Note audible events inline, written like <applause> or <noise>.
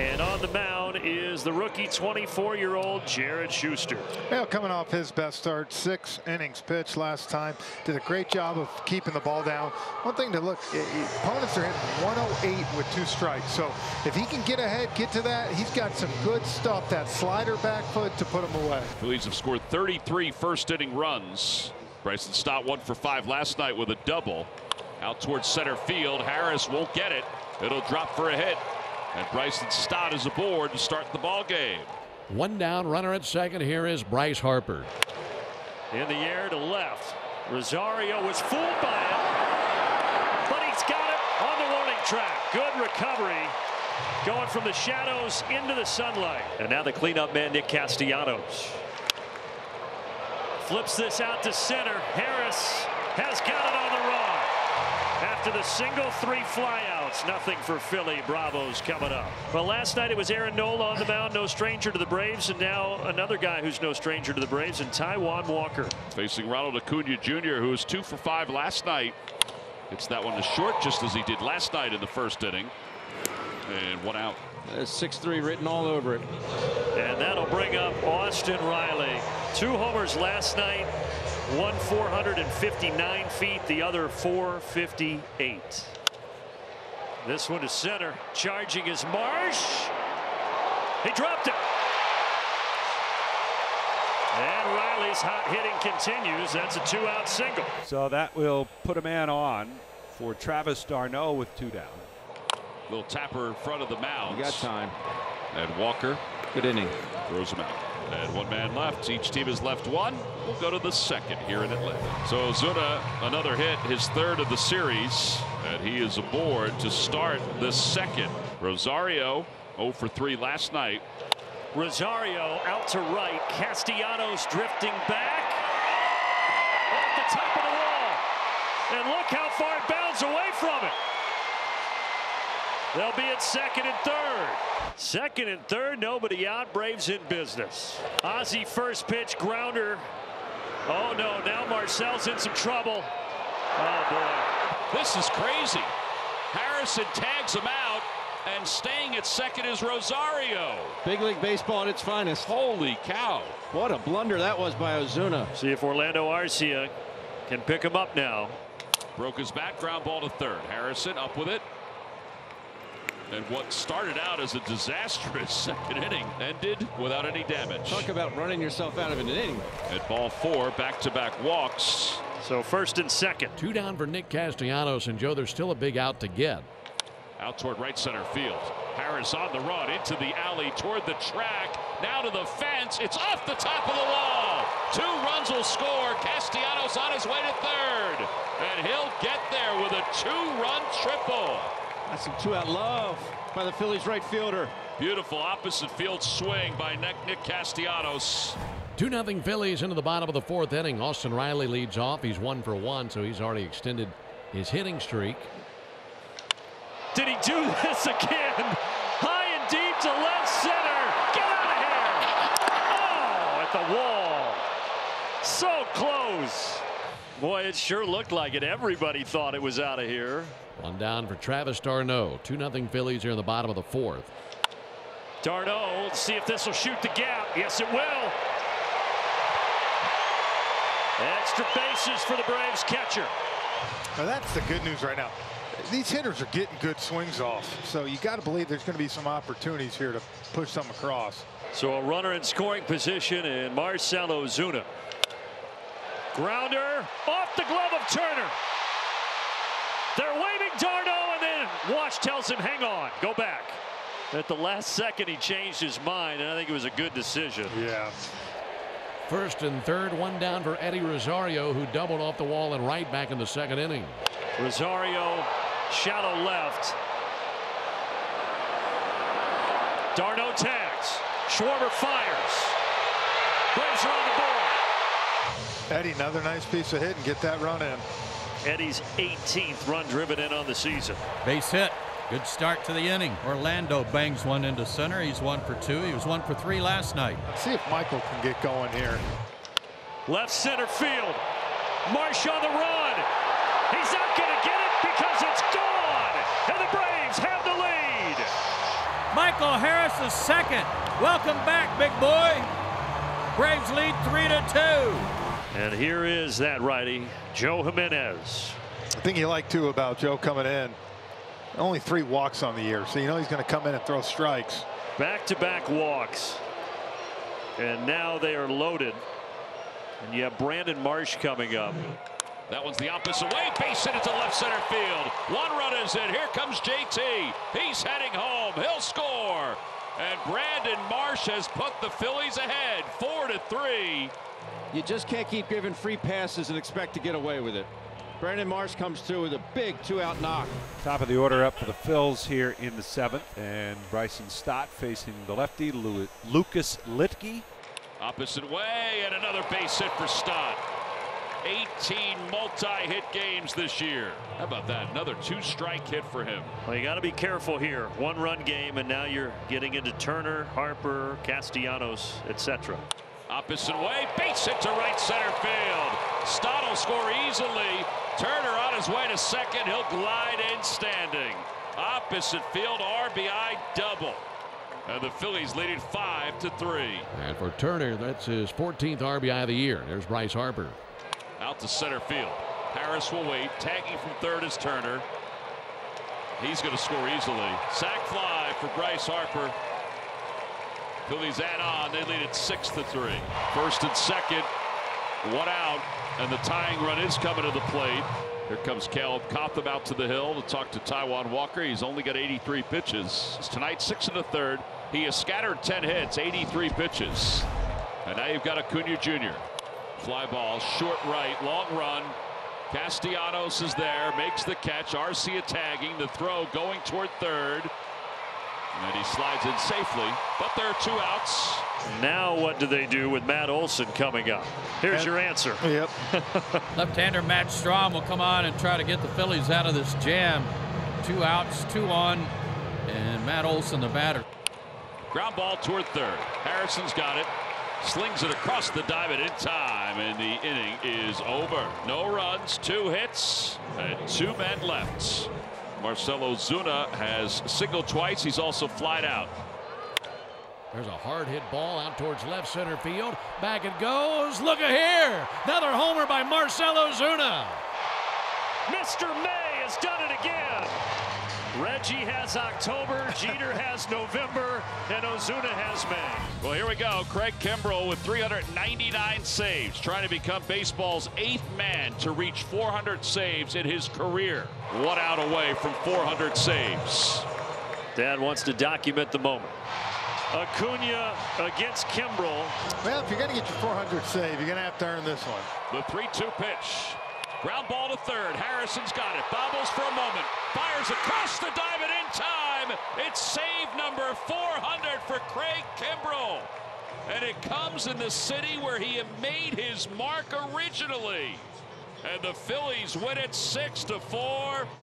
And on the mound is the rookie 24-year-old Jared Schuster. Well, coming off his best start, six innings pitched last time. Did a great job of keeping the ball down. One thing to look, eh, eh, opponents are hitting 108 with two strikes. So if he can get ahead, get to that, he's got some good stuff. That slider back foot to put him away. Phillies have scored 33 first inning runs. Bryson Stott one for five last night with a double. Out towards center field. Harris won't get it. It'll drop for a hit. And Bryson Stott is aboard to start the ball game. One down, runner at second. Here is Bryce Harper. In the air to left. Rosario was fooled by it, but he's got it on the warning track. Good recovery. Going from the shadows into the sunlight. And now the cleanup man, Nick Castellanos. Flips this out to center. Harris has got it on the run. After the single three flyouts, nothing for Philly. Bravos coming up. Well, last night it was Aaron Nola on the mound, no stranger to the Braves, and now another guy who's no stranger to the Braves, and Taijuan Walker. Facing Ronald Acuna Jr., who was two for five last night. It's that one to short, just as he did last night in the first inning. And one out. 6-3 written all over it. And that'll bring up Austin Riley. Two homers last night. One 459 feet, the other 458. This one to center. Charging is Marsh. He dropped it. And Riley's hot hitting continues. That's a two out single. So that will put a man on for Travis d'Arnaud with two down. Little tapper in front of the mound. You got time. And Walker. Good inning. Throws him out. And one man left. Each team has left one. We'll go to the second here in Atlanta. So Zuna, another hit, his third of the series. He is aboard to start the second. Rosario 0 for 3 last night. Rosario out to right. Castellanos drifting back. Off the top of the wall. And look how far it bounds away from it. They'll be at second and third. Second and third, nobody out. Braves in business. Ozzie first pitch grounder. Oh no, now Marcell's in some trouble. Oh boy. This is crazy. Harrison tags him out, and staying at second is Rosario. Big League Baseball at its finest. Holy cow. What a blunder that was by Ozuna. See if Orlando Arcia can pick him up now. Broke his back, ground ball to third. Harrison up with it. And what started out as a disastrous <laughs> second inning ended without any damage. Talk about running yourself out of an inning. At ball four, back-to-back walks. So first and second. Two down for Nick Castellanos, and Joe, there's still a big out to get. Out toward right center field. Harris on the run into the alley toward the track. Now to the fence. It's off the top of the wall. Two runs will score. Castellanos on his way to third. And he'll get there with a two-run triple. That's some two-out love by the Phillies right fielder. Beautiful opposite field swing by Nick, Nick Castellanos. 2 0 Phillies into the bottom of the fourth inning. Austin Riley leads off. He's one for one, so he's already extended his hitting streak. Did he do this again? High and deep to left center. Get out of here. Oh, at the wall. So close. Boy, it sure looked like it. Everybody thought it was out of here. One down for Travis d'Arnaud. 2 0 Phillies here in the bottom of the fourth. d'Arnaud, let's see if this will shoot the gap. Yes, it will. Extra bases for the Braves catcher. Now that's the good news right now. These hitters are getting good swings off, so you got to believe there's going to be some opportunities here to push them across. So a runner in scoring position and Marcell Ozuna. Grounder off the glove of Turner. They're waving d'Arnaud and then Wash tells him hang on go back. At the last second he changed his mind and I think it was a good decision. Yeah. First and third one down for Eddie Rosario who doubled off the wall and right back in the second inning. Rosario shallow left. d'Arnaud tags. Schwarber fires. Braves are on the board. Eddie another nice piece of hit and get that run in. Eddie's 18th run driven in on the season. Base hit. Good start to the inning. Orlando bangs one into center. He's one for two. He was one for three last night. Let's see if Michael can get going here. Left center field. Marsh on the run. He's not going to get it because it's gone. And the Braves have the lead. Michael Harris the second. Welcome back, big boy. Braves lead three to two. And here is that righty, Joe Jimenez. The thing you like too about Joe coming in, only three walks on the year, so you know he's going to come in and throw strikes. Back to back walks. And now they are loaded. And you have Brandon Marsh coming up. That one's the opposite way. Base hit into left center field. One run is in. Here comes JT. He's heading home. He'll score. And Brandon Marsh has put the Phillies ahead, four to three. You just can't keep giving free passes and expect to get away with it. Brandon Marsh comes through with a big two-out knock. Top of the order up for the Phils here in the seventh, and Bryson Stott facing the lefty Lu Lucas Luetge. Opposite way, and another base hit for Stott. 18 multi-hit games this year. How about that? Another two-strike hit for him. Well, you got to be careful here. One-run game, and now you're getting into Turner, Harper, Castellanos, etc. Opposite way, base hit to right center field. Stott will score easily. Turner on his way to second. He'll glide in standing. Opposite field RBI double. And the Phillies leading five to three. And for Turner, that's his 14th RBI of the year. There's Bryce Harper. Out to center field. Harris will wait. Tagging from third is Turner. He's going to score easily. Sac fly for Bryce Harper. Phillies add on. They lead it six to three. First and second. One out. And the tying run is coming to the plate. Here comes Caleb Cotham out to the hill to talk to Taijuan Walker. He's only got 83 pitches. Tonight, six and a third. He has scattered 10 hits, 83 pitches. And now you've got Acuna Jr. Fly ball, short right, long run. Castellanos is there, makes the catch. Arcia tagging, the throw going toward third. And he slides in safely, but there are two outs. Now what do they do with Matt Olson coming up? Here's your answer. Yep. <laughs> Left-hander Matt Strahm will come on and try to get the Phillies out of this jam. Two outs, two on, and Matt Olson, the batter. Ground ball toward third. Harrison's got it. Slings it across the diamond in time, and the inning is over. No runs, two hits, and two men left. Marcell Ozuna has singled twice. He's also flied out. There's a hard hit ball out towards left center field. Back it goes. Look at here. Another homer by Marcell Ozuna. Mr. May has done it again. Reggie has October, <laughs> Jeter has November, and Ozuna has May. Well, here we go. Craig Kimbrel with 399 saves, trying to become baseball's eighth man to reach 400 saves in his career. One out away from 400 saves. Dad wants to document the moment. Acuna against Kimbrel. Well, if you're going to get your 400 save, you're going to have to earn this one. The 3-2 pitch. Ground ball to third. Harrison's got it. Bobbles for a moment. Fires across the diamond in time. It's save number 400 for Craig Kimbrel. And it comes in the city where he made his mark originally. And the Phillies win it 6 to 4.